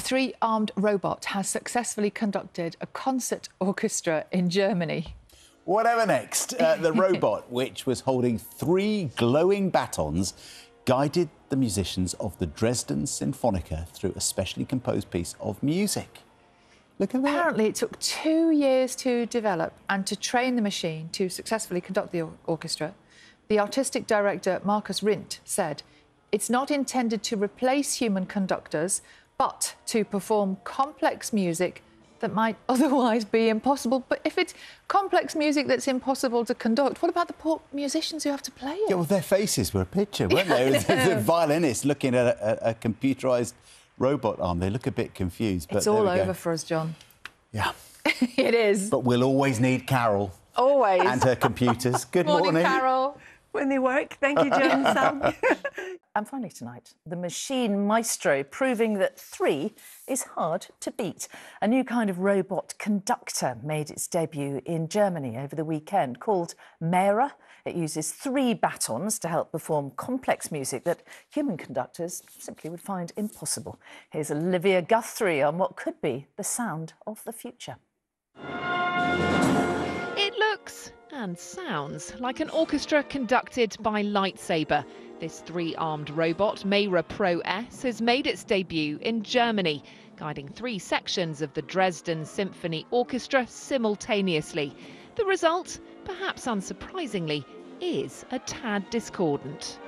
A three armed robot has successfully conducted a concert orchestra in Germany. Whatever next, uh, the robot, which was holding three glowing batons, guided the musicians of the Dresden Sinfoniker through a specially composed piece of music. Look at that. Apparently, it took two years to develop and to train the machine to successfully conduct the or orchestra. The artistic director, Markus Rindt, said, It's not intended to replace human conductors, but to perform complex music that might otherwise be impossible. But if it's complex music that's impossible to conduct, what about the poor musicians who have to play it? Yeah, well, their faces were a picture, weren't they? the violinist looking at a, a, a computerised robot arm. They look a bit confused. But it's all over go. for us, John. Yeah. it is. But we'll always need Carol. Always. And her computers. Good morning, morning. Carol. When they work. Thank you, John. And finally tonight, the machine maestro proving that three is hard to beat. A new kind of robot conductor made its debut in Germany over the weekend called Mera. It uses three batons to help perform complex music that human conductors simply would find impossible. Here's Olivia Guthrie on what could be the sound of the future. It looks and sounds like an orchestra conducted by Lightsaber. This three armed robot, Mera Pro S, has made its debut in Germany, guiding three sections of the Dresden Symphony Orchestra simultaneously. The result, perhaps unsurprisingly, is a tad discordant.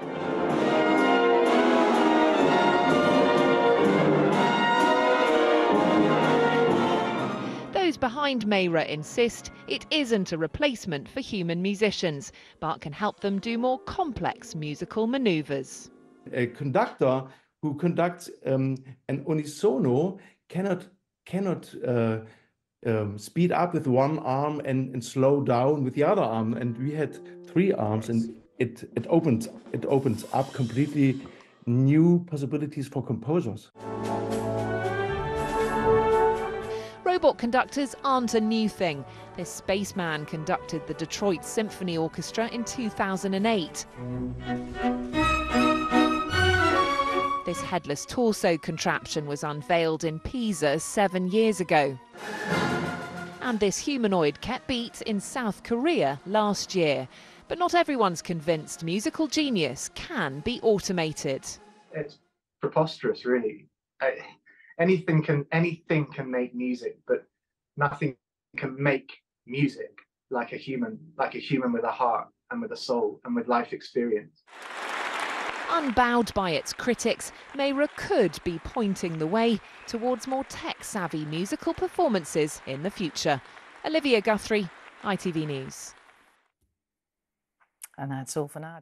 Behind Mera insist it isn't a replacement for human musicians, but can help them do more complex musical maneuvers. A conductor who conducts um, an unisono cannot cannot uh, um, speed up with one arm and, and slow down with the other arm. And we had three arms, and it it opens it opens up completely new possibilities for composers. Robot conductors aren't a new thing. This spaceman conducted the Detroit Symphony Orchestra in 2008. This headless torso contraption was unveiled in Pisa seven years ago. And this humanoid kept beat in South Korea last year. But not everyone's convinced musical genius can be automated. It's preposterous, really. Anything can anything can make music, but nothing can make music like a human, like a human with a heart and with a soul and with life experience. Unbowed by its critics, Mera could be pointing the way towards more tech-savvy musical performances in the future. Olivia Guthrie, ITV News. And that's all for now.